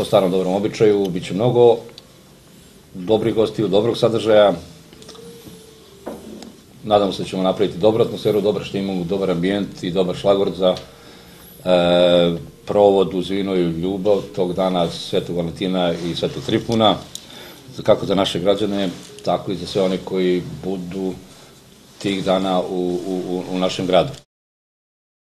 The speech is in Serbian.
po starom dobrom običaju, bit će mnogo dobrih gostiju, dobrog sadržaja. Nadamo se da ćemo napraviti dobru atmosferu, dobar štimu, dobar ambijent i dobar šlagord za e, provod uz vino i ljubav tog dana Svetog Valentina i Svetog Tripuna, kako za naše građane, tako i za sve one koji budu tih dana u, u, u našem gradu.